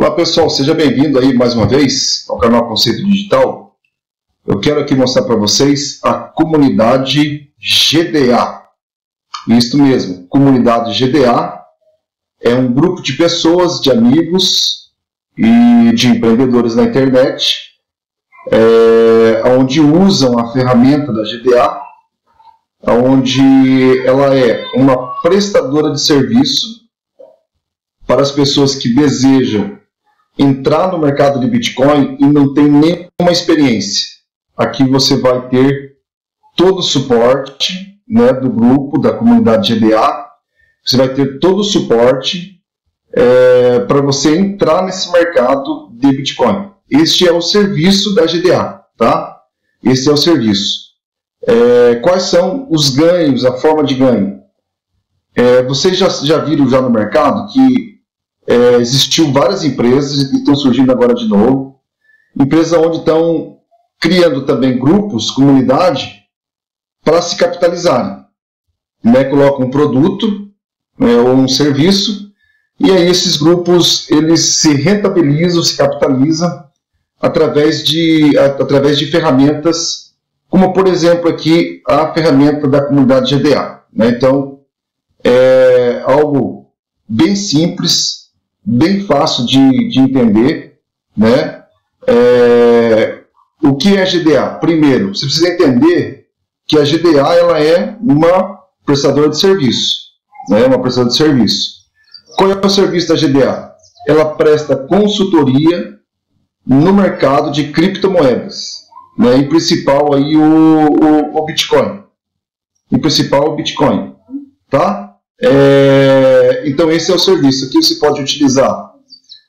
Olá pessoal, seja bem-vindo aí mais uma vez ao canal Conceito Digital. Eu quero aqui mostrar para vocês a comunidade GDA. Isso mesmo, comunidade GDA é um grupo de pessoas, de amigos e de empreendedores na internet, é, onde usam a ferramenta da GDA, onde ela é uma prestadora de serviço para as pessoas que desejam entrar no mercado de Bitcoin e não tem nenhuma experiência. Aqui você vai ter todo o suporte né, do grupo, da comunidade GDA, você vai ter todo o suporte é, para você entrar nesse mercado de Bitcoin. Este é o serviço da GDA, tá? Este é o serviço. É, quais são os ganhos, a forma de ganho? É, vocês já, já viram já no mercado que é, existiu várias empresas que estão surgindo agora de novo, empresas onde estão criando também grupos, comunidade, para se capitalizarem. Né? Colocam um produto né, ou um serviço, e aí esses grupos eles se rentabilizam, se capitalizam através de, através de ferramentas, como por exemplo aqui a ferramenta da comunidade GDA. Né? Então, é algo bem simples, bem fácil de, de entender, né? É, o que é GDA? Primeiro, você precisa entender que a GDA ela é uma prestadora de serviço, né? Uma prestadora de serviço. Qual é o serviço da GDA? Ela presta consultoria no mercado de criptomoedas, né? Em principal aí o, o, o Bitcoin, em principal o Bitcoin, tá? É, então esse é o serviço. Aqui você pode utilizar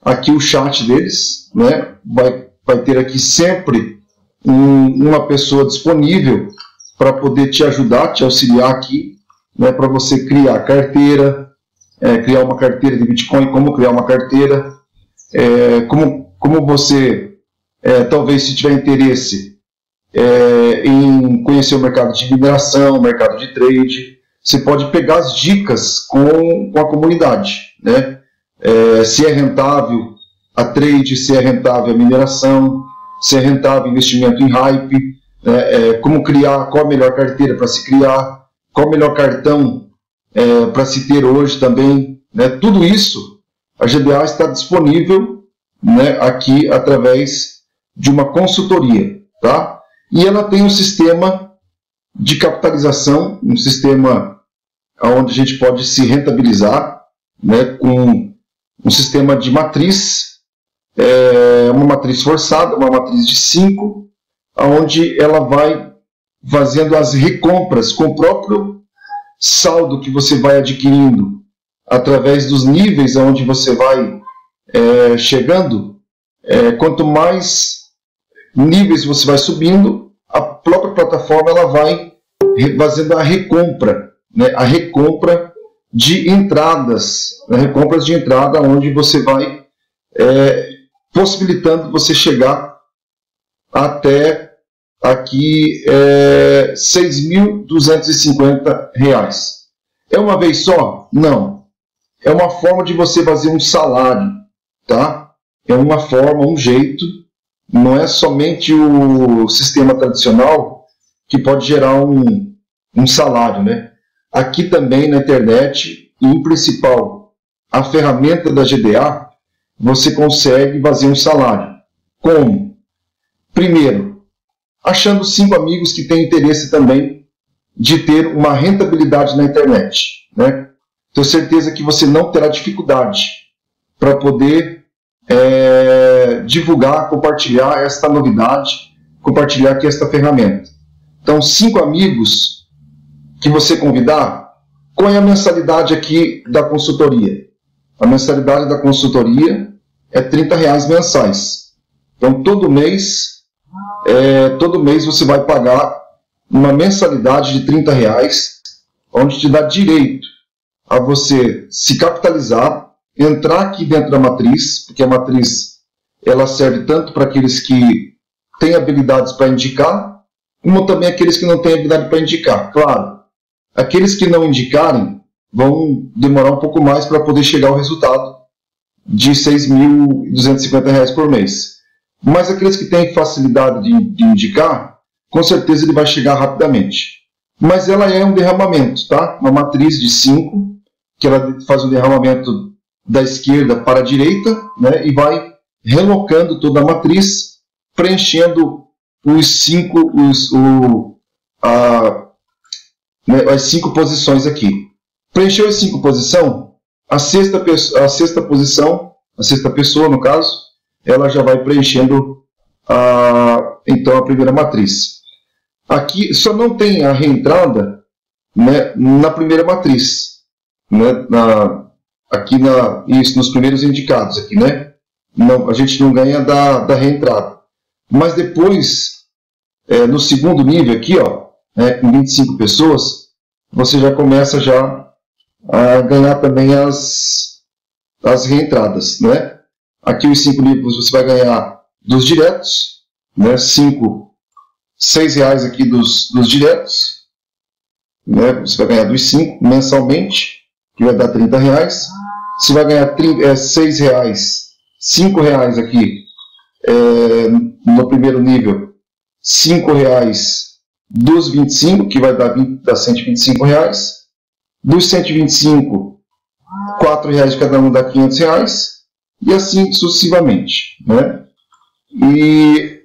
aqui o chat deles, né? Vai, vai ter aqui sempre um, uma pessoa disponível para poder te ajudar, te auxiliar aqui, né? Para você criar carteira, é, criar uma carteira de Bitcoin, como criar uma carteira, é, como, como você, é, talvez se tiver interesse é, em conhecer o mercado de mineração, mercado de trade, você pode pegar as dicas com, com a comunidade, né? É, se é rentável a trade, se é rentável a mineração, se é rentável investimento em hype, né? é, como criar, qual a melhor carteira para se criar, qual o melhor cartão é, para se ter hoje também, né? Tudo isso a GBA está disponível, né? Aqui através de uma consultoria, tá? E ela tem um sistema de capitalização, um sistema onde a gente pode se rentabilizar né, com um sistema de matriz, é, uma matriz forçada, uma matriz de 5, onde ela vai fazendo as recompras com o próprio saldo que você vai adquirindo através dos níveis aonde você vai é, chegando. É, quanto mais níveis você vai subindo, a própria plataforma ela vai fazendo a recompra, né, a recompra de entradas, né, recompras de entrada, onde você vai é, possibilitando você chegar até aqui é, R$ 6.250. É uma vez só? Não. É uma forma de você fazer um salário, tá? É uma forma, um jeito não é somente o sistema tradicional que pode gerar um, um salário, né? Aqui também na internet, e em principal a ferramenta da GDA, você consegue fazer um salário. Como? Primeiro, achando cinco amigos que têm interesse também de ter uma rentabilidade na internet. Né? Tenho certeza que você não terá dificuldade para poder é, divulgar, compartilhar esta novidade, compartilhar aqui esta ferramenta. Então, cinco amigos que você convidar, qual é a mensalidade aqui da consultoria? A mensalidade da consultoria é 30 reais mensais. Então, todo mês, é, todo mês você vai pagar uma mensalidade de 30 reais, onde te dá direito a você se capitalizar entrar aqui dentro da matriz, porque a matriz ela serve tanto para aqueles que têm habilidades para indicar, como também aqueles que não têm habilidade para indicar. Claro, aqueles que não indicarem vão demorar um pouco mais para poder chegar ao resultado de R$ 6.250 por mês. Mas aqueles que têm facilidade de, de indicar, com certeza ele vai chegar rapidamente. Mas ela é um derramamento, tá? Uma matriz de 5, que ela faz um derramamento da esquerda para a direita, né? E vai relocando toda a matriz, preenchendo os cinco, os, o, a, né, as cinco posições aqui. Preencheu as cinco posições, a sexta, a sexta posição, a sexta pessoa no caso, ela já vai preenchendo a, então a primeira matriz. Aqui só não tem a reentrada né, na primeira matriz, né, na, aqui na, isso, nos primeiros indicados aqui, né? Não, a gente não ganha da, da reentrada. Mas depois, é, no segundo nível aqui, ó, né, com 25 pessoas, você já começa já a ganhar também as, as reentradas, né? Aqui os cinco níveis você vai ganhar dos diretos, né? Cinco, seis reais aqui dos, dos diretos, né? Você vai ganhar dos cinco mensalmente, que vai dar 30 reais. Você vai ganhar 30, é, seis reais, cinco reais aqui é, no primeiro nível, cinco reais dos 25, que vai dar, 20, dar 125 reais, dos 125, 4 reais de cada um dá 500 reais, e assim sucessivamente. Né? E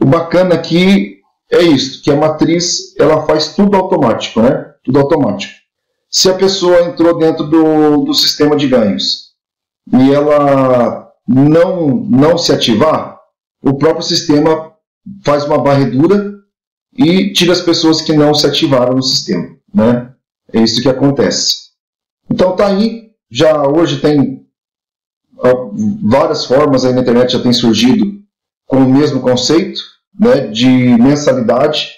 o bacana aqui é isso, que a matriz ela faz tudo automático, né? Tudo automático. Se a pessoa entrou dentro do, do sistema de ganhos e ela não, não se ativar, o próprio sistema faz uma barredura e tira as pessoas que não se ativaram no sistema. Né? É isso que acontece. Então tá aí, já hoje tem várias formas aí na internet já tem surgido com o mesmo conceito né, de mensalidade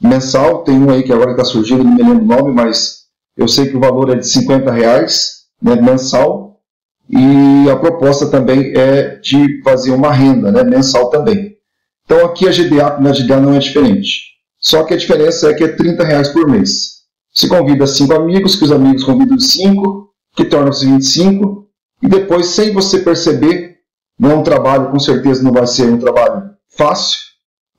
mensal. Tem um aí que agora está surgindo, não me lembro o nome, mas eu sei que o valor é de 50 reais né, mensal. E a proposta também é de fazer uma renda né, mensal também. Então aqui a GDA, na GDA não é diferente. Só que a diferença é que é 30 reais por mês. Você convida cinco amigos, que os amigos convidam cinco, que tornam-se 25, e depois, sem você perceber, não é um trabalho, com certeza não vai ser um trabalho fácil,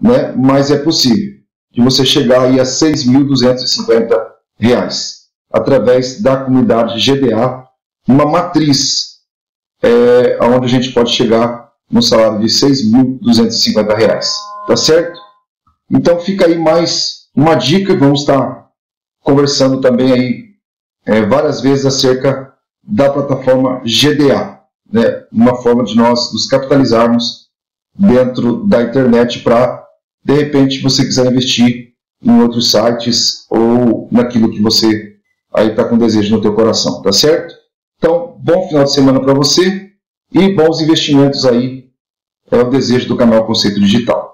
né? mas é possível de você chegar aí a 6.250 reais através da comunidade GDA, uma matriz é, onde a gente pode chegar no salário de 6.250 reais, tá certo? Então fica aí mais uma dica, vamos estar conversando também aí é, várias vezes acerca da plataforma GDA, né? uma forma de nós nos capitalizarmos dentro da internet para, de repente, você quiser investir em outros sites ou naquilo que você aí está com desejo no teu coração, tá certo? Então, bom final de semana para você e bons investimentos aí é o desejo do canal Conceito Digital.